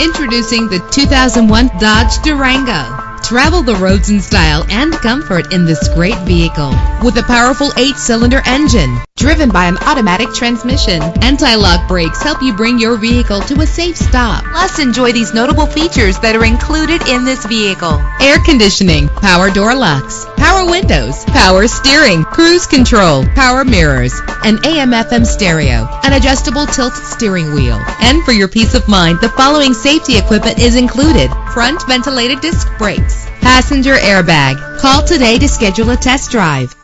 Introducing the 2001 Dodge Durango. Travel the roads in style and comfort in this great vehicle. With a powerful eight-cylinder engine driven by an automatic transmission. Anti-lock brakes help you bring your vehicle to a safe stop. Plus, enjoy these notable features that are included in this vehicle. Air conditioning, power door locks, power windows, power steering, cruise control, power mirrors, an AM-FM stereo, an adjustable tilt steering wheel. And for your peace of mind, the following safety equipment is included. Front ventilated disc brakes, passenger airbag. Call today to schedule a test drive.